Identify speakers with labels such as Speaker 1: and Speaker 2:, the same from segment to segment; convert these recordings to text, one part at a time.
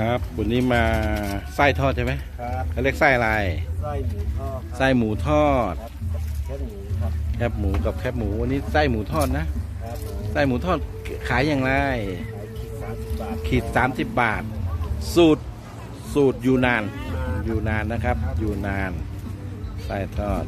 Speaker 1: ครับวันนี้มาไส้ทอดใช่ไหม
Speaker 2: ครับ
Speaker 1: เขาเรียกไส้อะไร
Speaker 2: ไส้หมูทอดครับ
Speaker 1: ไส้หมูทอด
Speaker 2: ครับแค่หมูครับ
Speaker 1: แคบหมูกับแคบหมูวันนี้ไส้หมูทอดนะครับ
Speaker 2: ผม
Speaker 1: ไส้หมูทอดขายอย่างไร
Speaker 2: ขายขีดสามสิบบาท
Speaker 1: ขีดสามสิบบาท สูตรสูตรอยู่นานอยู่นานนะครับ อยู่นานไส้ทอด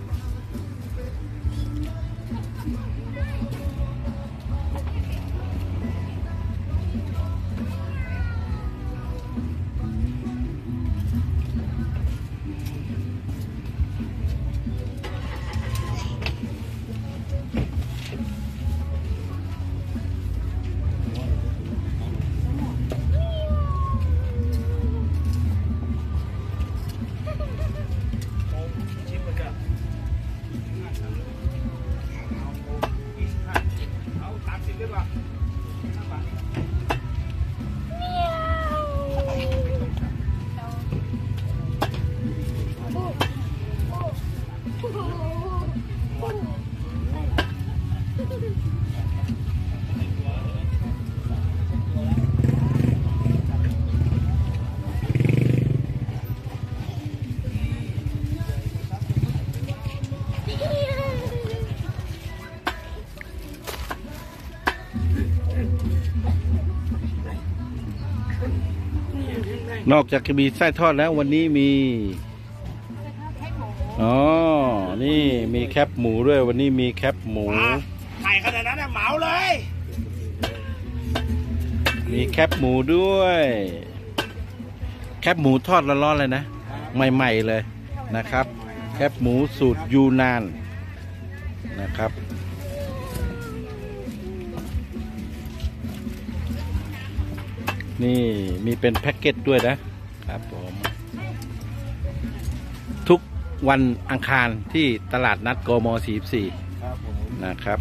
Speaker 1: นอกจากจะมีไส้ทอดแล้ววันนี้มี อ๋อ นี่มีแคบหมูด้วย วันนี้มีแคบหมู
Speaker 2: ไข่ขนาดนั้นน่ะเหมาเลย
Speaker 1: มีแคบหมูด้วย แคบหมูทอดร้อนๆเลยนะ ใหม่ๆเลยนะครับ แคบหมูสูตรยูนานนะครับ นี่มีเป็นแพ็กเกจด้วยนะครับผมทุกวันอังคารที่ตลาดนัดกม44
Speaker 2: ครับผม
Speaker 1: นะครับ